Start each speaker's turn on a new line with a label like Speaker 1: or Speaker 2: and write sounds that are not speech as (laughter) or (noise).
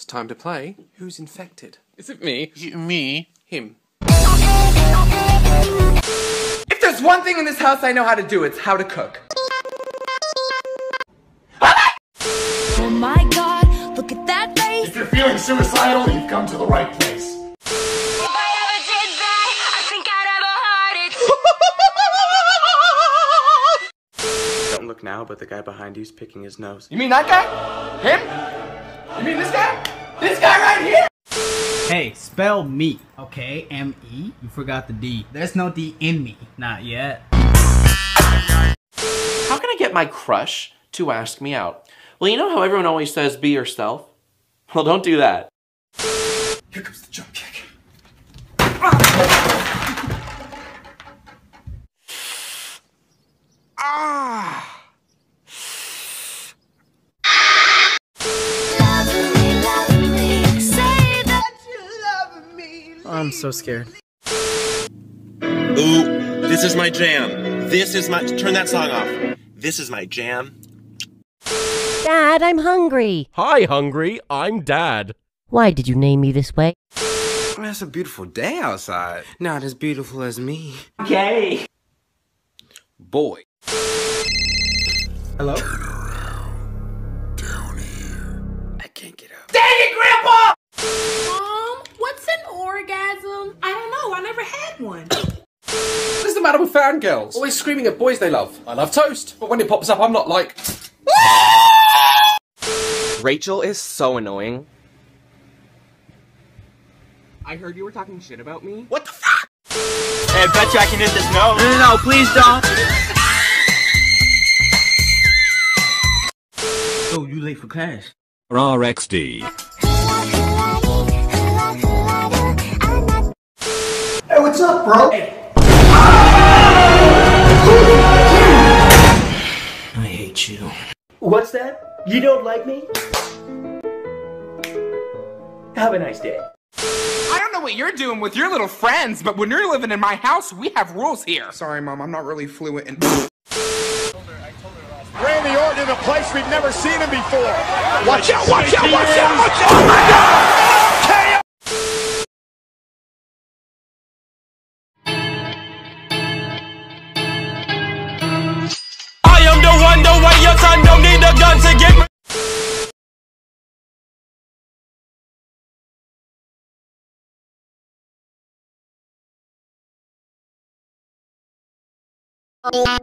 Speaker 1: It's time to play Who's Infected?
Speaker 2: Is it me?
Speaker 3: me?
Speaker 1: Him.
Speaker 4: If there's one thing in this house I know how to do, it's how to cook.
Speaker 5: Oh my god, look at that face.
Speaker 3: If you're feeling suicidal, you've come to the right place.
Speaker 5: If I ever did that, I think I'd ever heard it.
Speaker 6: Don't look now, but the guy behind you's picking his nose.
Speaker 4: You mean that guy? Him? You mean this guy? This guy right here?
Speaker 7: Hey, spell me, okay? M E. You forgot the D. There's no D in me. Not yet.
Speaker 8: How can I get my crush to ask me out? Well, you know how everyone always says be yourself? Well, don't do that.
Speaker 4: Here comes the jump kick.
Speaker 5: Say
Speaker 7: I'm so scared.
Speaker 9: Ooh, this is my jam. This is my. Turn that song off. This is my jam.
Speaker 10: Dad, I'm hungry.
Speaker 2: Hi, Hungry. I'm Dad.
Speaker 10: Why did you name me this way?
Speaker 6: Man, it's a beautiful day outside. Not as beautiful as me.
Speaker 8: Gay.
Speaker 6: Boy.
Speaker 4: Hello? Down here.
Speaker 6: I can't get up.
Speaker 4: Dang it, Grandpa!
Speaker 11: Mom, what's an orgasm? I don't know. I never had one.
Speaker 1: What's the matter with fangirls? Always screaming at boys they love. I love toast, but when it pops up, I'm not like. (laughs)
Speaker 6: Rachel is so annoying.
Speaker 4: I heard you were talking shit about me.
Speaker 6: What the fuck?
Speaker 4: Hey, I bet you I can hit this note.
Speaker 6: No, no, no, please don't.
Speaker 7: Oh, you late for class.
Speaker 12: Rawr XD.
Speaker 3: Hey, what's up, bro?
Speaker 7: I
Speaker 4: What's that? You don't like me? Have a nice day. I don't know what you're doing with your little friends, but when you're living in my house, we have rules here. Sorry, Mom, I'm not really fluent in.
Speaker 3: Randy Orton in a place we've never seen him before. Watch out, watch out, watch out, watch out! Oh my god!
Speaker 2: Oh,